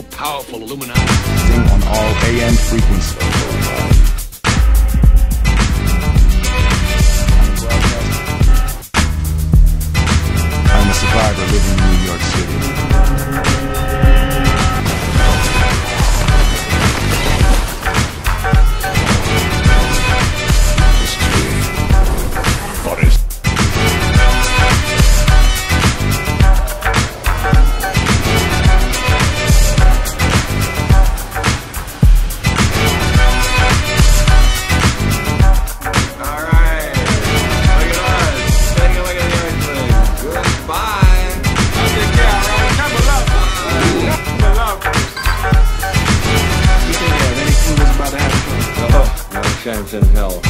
all-powerful Illuminati. on all AM frequencies. No in hell.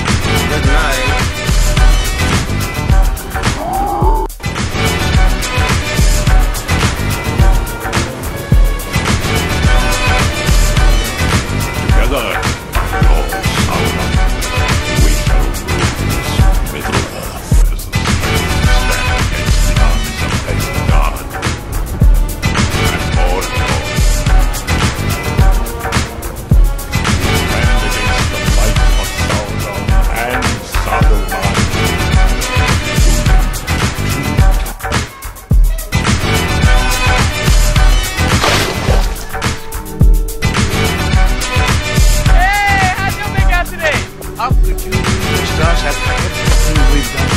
How could you stars after everything we've done?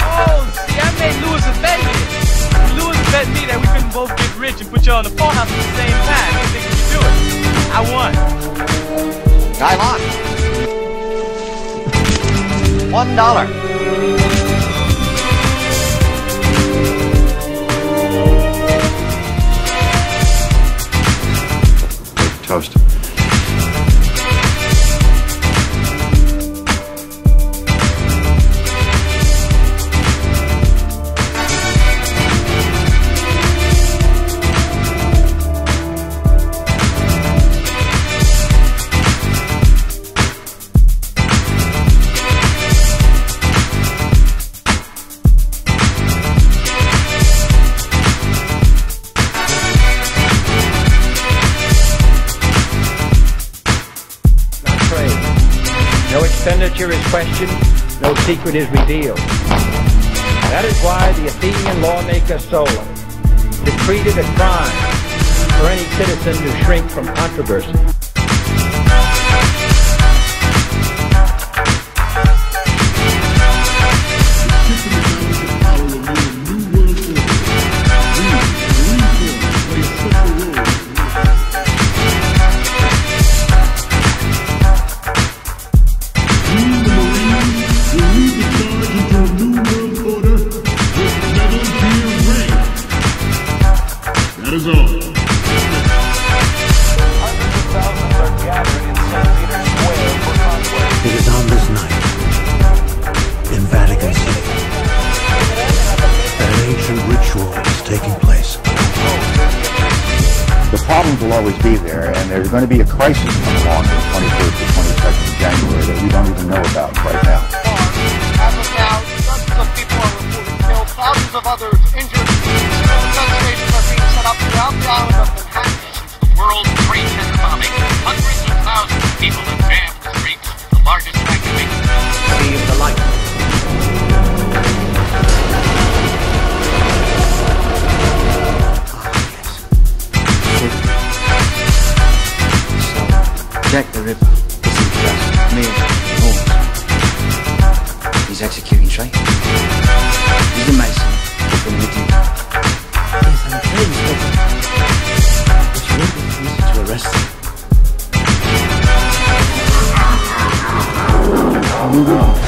Oh, see, I made Louis a bet here. Louis bet me that we couldn't both get rich and put you on the phone house at the same time. He think we could do it. I won. I lost. One dollar. Toast. Expenditure is questioned, no secret is revealed. That is why the Athenian lawmaker Solon decreed it a crime for any citizen to shrink from controversy. Problems will always be there, and there's going to be a crisis coming along the 21st or 22nd of January that we don't even know about right Jack the Ripper isn't just mere. He's executing traitors. He's a Mason from the Duke. Yes, I'm afraid, Inspector. But you won't be permitted to arrest him. Moving on.